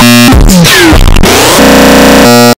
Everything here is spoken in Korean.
Bye. you